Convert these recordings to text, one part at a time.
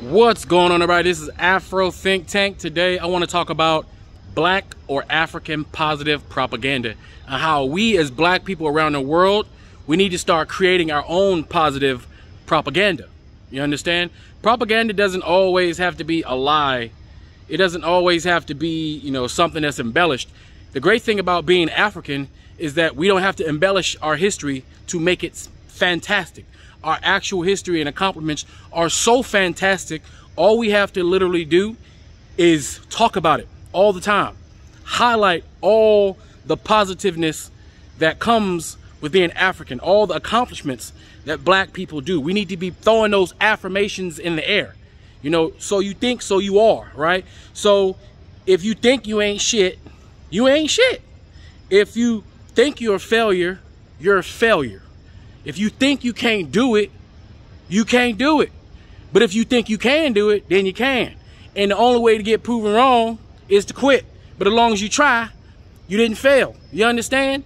What's going on everybody? This is Afro Think Tank. Today I want to talk about black or African positive propaganda and how we as black people around the world, we need to start creating our own positive propaganda. You understand? Propaganda doesn't always have to be a lie. It doesn't always have to be, you know, something that's embellished. The great thing about being African is that we don't have to embellish our history to make it fantastic our actual history and accomplishments are so fantastic. All we have to literally do is talk about it all the time. Highlight all the positiveness that comes with being African, all the accomplishments that black people do. We need to be throwing those affirmations in the air. You know, so you think, so you are, right? So if you think you ain't shit, you ain't shit. If you think you're a failure, you're a failure. If you think you can't do it, you can't do it. But if you think you can do it, then you can. And the only way to get proven wrong is to quit. But as long as you try, you didn't fail. You understand?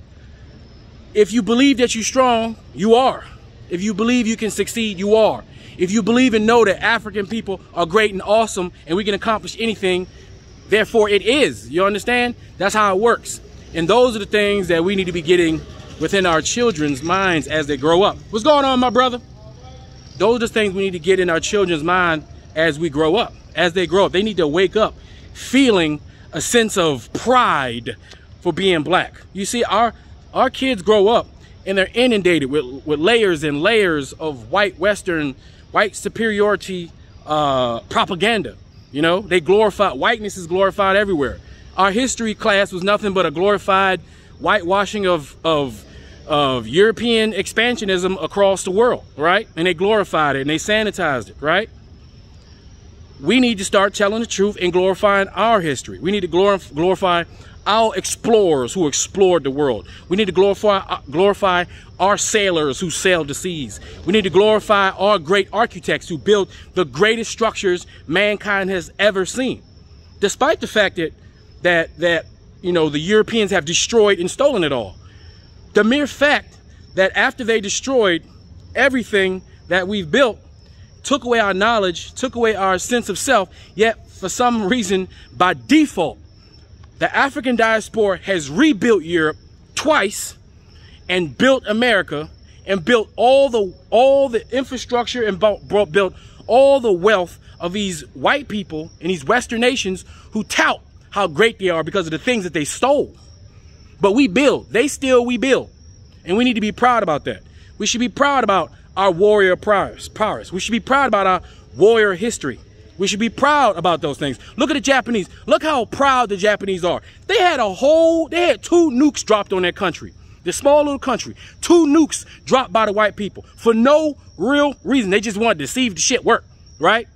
If you believe that you're strong, you are. If you believe you can succeed, you are. If you believe and know that African people are great and awesome and we can accomplish anything, therefore it is. You understand? That's how it works. And those are the things that we need to be getting within our children's minds as they grow up. What's going on, my brother? Those are things we need to get in our children's mind as we grow up. As they grow up, they need to wake up feeling a sense of pride for being black. You see, our our kids grow up and they're inundated with, with layers and layers of white Western, white superiority uh, propaganda. You know, they glorify, whiteness is glorified everywhere. Our history class was nothing but a glorified whitewashing of, of, of European expansionism across the world, right? And they glorified it and they sanitized it, right? We need to start telling the truth and glorifying our history. We need to glorify, glorify our explorers who explored the world. We need to glorify, uh, glorify our sailors who sailed the seas. We need to glorify our great architects who built the greatest structures mankind has ever seen. Despite the fact that, that, that you know, the Europeans have destroyed and stolen it all. The mere fact that after they destroyed everything that we've built, took away our knowledge, took away our sense of self, yet for some reason, by default, the African diaspora has rebuilt Europe twice and built America and built all the all the infrastructure and built, built all the wealth of these white people in these Western nations who tout how great they are because of the things that they stole. But we build. They steal, we build. And we need to be proud about that. We should be proud about our warrior prowess. We should be proud about our warrior history. We should be proud about those things. Look at the Japanese. Look how proud the Japanese are. They had a whole, they had two nukes dropped on their country. The small little country. Two nukes dropped by the white people for no real reason. They just wanted to see if the shit worked, right?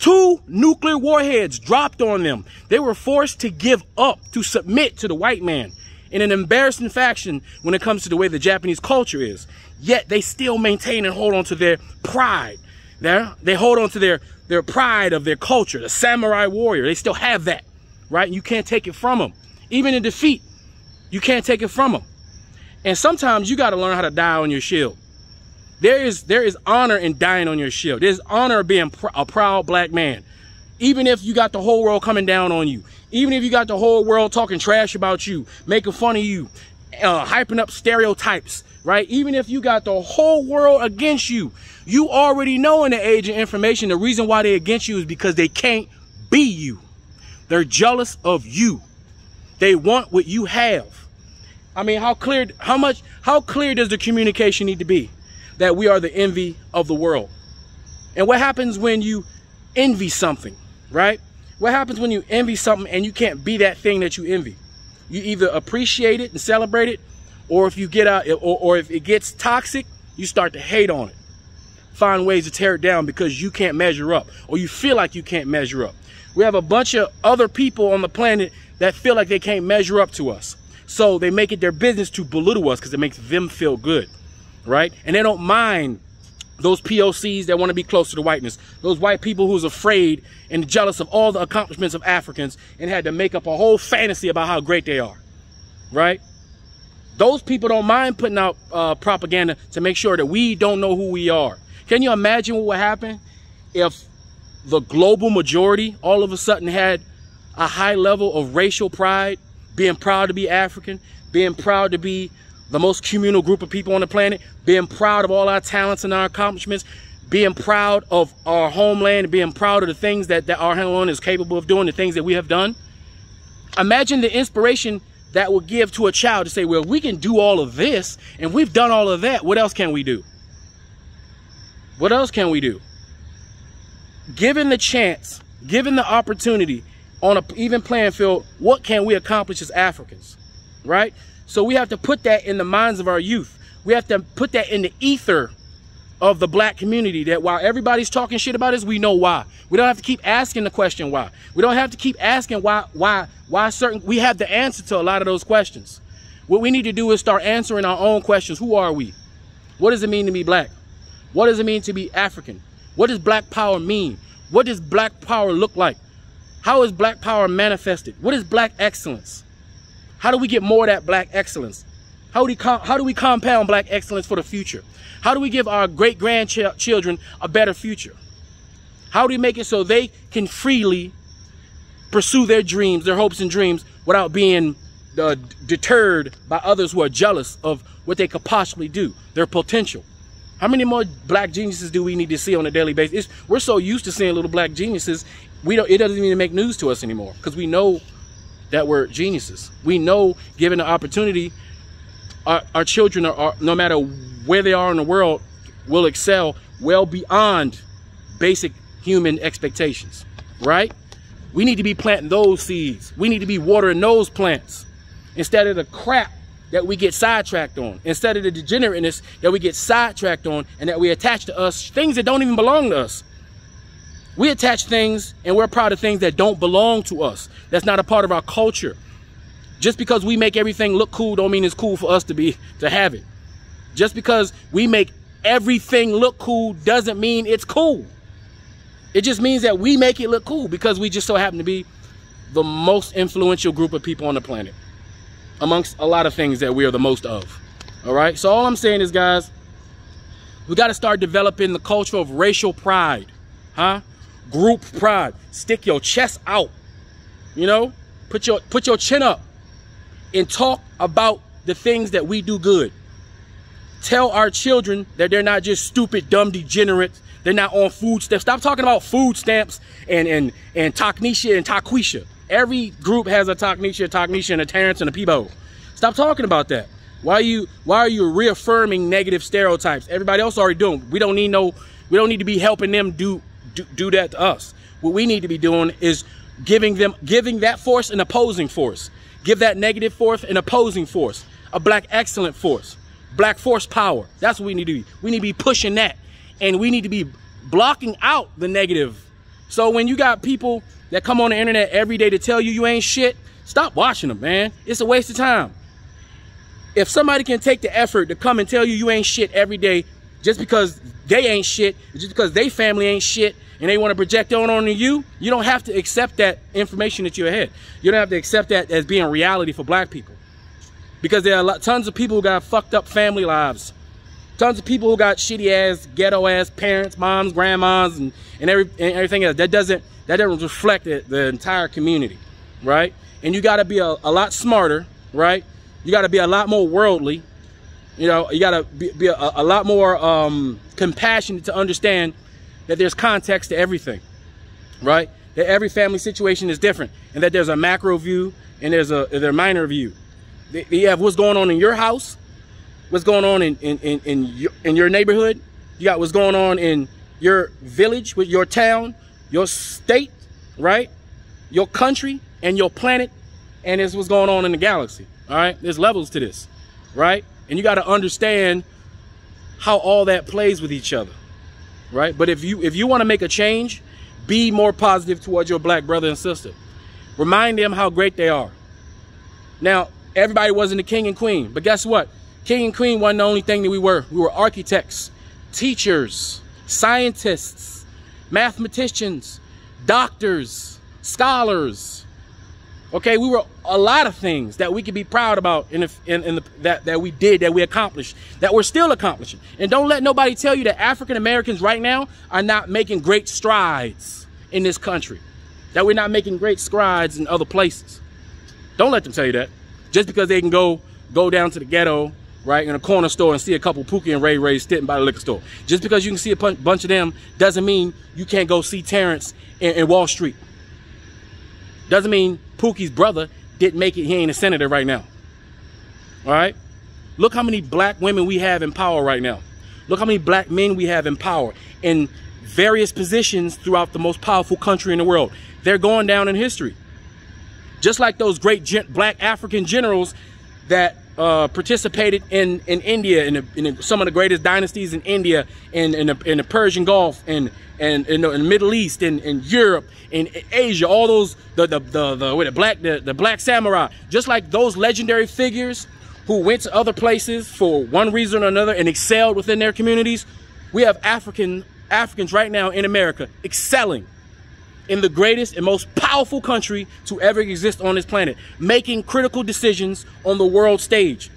Two nuclear warheads dropped on them. They were forced to give up, to submit to the white man in an embarrassing fashion when it comes to the way the Japanese culture is. Yet they still maintain and hold on to their pride. They're, they hold on to their, their pride of their culture, the samurai warrior. They still have that, right? You can't take it from them. Even in defeat, you can't take it from them. And sometimes you got to learn how to die on your shield. There is, there is honor in dying on your shield. There's honor being pr a proud black man. Even if you got the whole world coming down on you. Even if you got the whole world talking trash about you, making fun of you, uh, hyping up stereotypes, right? Even if you got the whole world against you, you already know in the age of information, the reason why they're against you is because they can't be you. They're jealous of you. They want what you have. I mean, how clear, how much, how clear does the communication need to be? That we are the envy of the world. And what happens when you envy something, right? What happens when you envy something and you can't be that thing that you envy? You either appreciate it and celebrate it, or if you get out, or, or if it gets toxic, you start to hate on it. Find ways to tear it down because you can't measure up, or you feel like you can't measure up. We have a bunch of other people on the planet that feel like they can't measure up to us. So they make it their business to belittle us because it makes them feel good right? And they don't mind those POCs that want to be closer to whiteness. Those white people who's afraid and jealous of all the accomplishments of Africans and had to make up a whole fantasy about how great they are, right? Those people don't mind putting out uh, propaganda to make sure that we don't know who we are. Can you imagine what would happen if the global majority all of a sudden had a high level of racial pride, being proud to be African, being proud to be the most communal group of people on the planet, being proud of all our talents and our accomplishments, being proud of our homeland, being proud of the things that, that our homeland is capable of doing, the things that we have done. Imagine the inspiration that would give to a child to say, well, we can do all of this and we've done all of that. What else can we do? What else can we do? Given the chance, given the opportunity on an even playing field, what can we accomplish as Africans? Right? So we have to put that in the minds of our youth. We have to put that in the ether of the black community that while everybody's talking shit about us, we know why. We don't have to keep asking the question why. We don't have to keep asking why, why, why certain, we have the answer to a lot of those questions. What we need to do is start answering our own questions. Who are we? What does it mean to be black? What does it mean to be African? What does black power mean? What does black power look like? How is black power manifested? What is black excellence? How do we get more of that black excellence? How do we, how do we compound black excellence for the future? How do we give our great grandchildren a better future? How do we make it so they can freely pursue their dreams, their hopes and dreams without being uh, deterred by others who are jealous of what they could possibly do, their potential? How many more black geniuses do we need to see on a daily basis? It's, we're so used to seeing little black geniuses, we don't. It doesn't even make news to us anymore because we know that we're geniuses. We know, given the opportunity, our, our children are, are, no matter where they are in the world, will excel well beyond basic human expectations, right? We need to be planting those seeds. We need to be watering those plants instead of the crap that we get sidetracked on, instead of the degenerateness that we get sidetracked on and that we attach to us, things that don't even belong to us. We attach things and we're proud of things that don't belong to us. That's not a part of our culture. Just because we make everything look cool don't mean it's cool for us to be to have it. Just because we make everything look cool doesn't mean it's cool. It just means that we make it look cool because we just so happen to be the most influential group of people on the planet amongst a lot of things that we are the most of. All right. So all I'm saying is, guys, we got to start developing the culture of racial pride, huh? Group pride. Stick your chest out. You know, put your put your chin up and talk about the things that we do good. Tell our children that they're not just stupid, dumb degenerates. They're not on food stamps. Stop talking about food stamps and and and Taknisha and Takwisha. Every group has a Taknisha, a Taknisha, and a Terrence and a Peebo. Stop talking about that. Why are you why are you reaffirming negative stereotypes? Everybody else already doing. We don't need no we don't need to be helping them do do, do that to us. What we need to be doing is giving them giving that force an opposing force. Give that negative force an opposing force, a black excellent force, black force power. That's what we need to be. We need to be pushing that. And we need to be blocking out the negative. So when you got people that come on the internet every day to tell you you ain't shit, stop watching them, man. It's a waste of time. If somebody can take the effort to come and tell you you ain't shit every day just because they ain't shit, just because they family ain't shit, and they want to project on onto you, you don't have to accept that information that you're ahead. You don't have to accept that as being reality for black people. Because there are tons of people who got fucked up family lives. Tons of people who got shitty ass, ghetto ass parents, moms, grandmas, and, and, every, and everything else. That doesn't, that doesn't reflect the, the entire community, right? And you got to be a, a lot smarter, right? You got to be a lot more worldly. You know, you got to be, be a, a, lot more um, compassionate to understand that there's context to everything, right? That every family situation is different and that there's a macro view and there's a, there's a minor view. You have what's going on in your house, what's going on in, in, in, in, your, in your neighborhood. You got what's going on in your village, with your town, your state, right? Your country and your planet. And it's what's going on in the galaxy. All right. There's levels to this, right? And you got to understand how all that plays with each other right? But if you if you want to make a change, be more positive towards your black brother and sister. Remind them how great they are. Now, everybody wasn't a king and queen, but guess what? King and queen wasn't the only thing that we were. We were architects, teachers, scientists, mathematicians, doctors, scholars, Okay, we were a lot of things that we could be proud about in, the, in, in the, that, that we did, that we accomplished, that we're still accomplishing. And don't let nobody tell you that African Americans right now are not making great strides. in this country, that we're not making great strides in other places. Don't let them tell you that. Just because they can go go down to the ghetto, right, in a corner store and see a couple Pookie and Ray Ray sitting by the liquor store. Just because you can see a bunch of them doesn't mean you can't go see Terrence in, in Wall Street. Doesn't mean Pookie's brother didn't make it. He ain't a senator right now. All right? Look how many black women we have in power right now. Look how many black men we have in power in various positions throughout the most powerful country in the world. They're going down in history. Just like those great black African generals that uh, participated in, in India, in, in, some of the greatest dynasties in India, in, in, the, in the Persian Gulf, and and in, the, in Middle East, in, in Europe, in Asia, all those the the the, the, the black the, the black samurai, just like those legendary figures who went to other places for one reason or another and excelled within their communities. We have African Africans right now in America excelling in the greatest and most powerful country to ever exist on this planet, making critical decisions on the world stage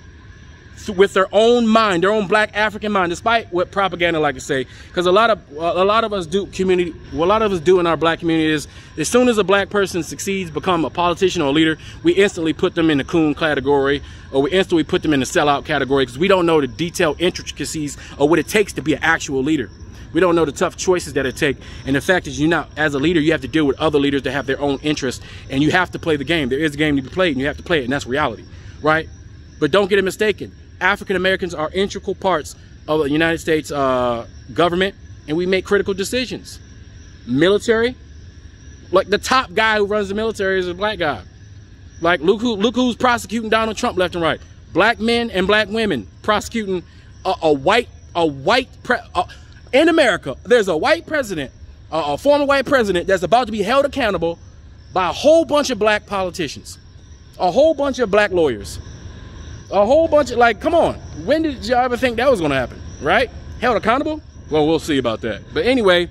with their own mind, their own black African mind, despite what propaganda like to say. Because a lot of a lot of us do community, what a lot of us do in our black community is, as soon as a black person succeeds, become a politician or a leader, we instantly put them in the coon category, or we instantly put them in the sellout category, because we don't know the detailed intricacies of what it takes to be an actual leader. We don't know the tough choices that it take. And the fact is, you're not as a leader, you have to deal with other leaders that have their own interests, and you have to play the game. There is a game to be played, and you have to play it, and that's reality, right? But don't get it mistaken. African Americans are integral parts of the United States uh, government, and we make critical decisions. Military, like the top guy who runs the military is a black guy. Like look who look who's prosecuting Donald Trump left and right. Black men and black women prosecuting a, a white a white pre, in America. There's a white president, a, a former white president that's about to be held accountable by a whole bunch of black politicians, a whole bunch of black lawyers a whole bunch of like, come on. When did y'all ever think that was gonna happen? Right? Held accountable? Well, we'll see about that. But anyway,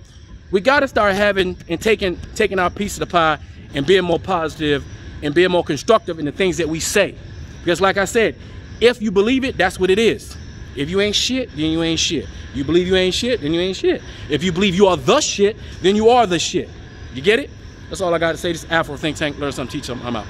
we gotta start having and taking taking our piece of the pie and being more positive and being more constructive in the things that we say. Because like I said, if you believe it, that's what it is. If you ain't shit, then you ain't shit. You believe you ain't shit, then you ain't shit. If you believe you are the shit, then you are the shit. You get it? That's all I got to say. This Afro Think Tank. Learn something, teach something. I'm out.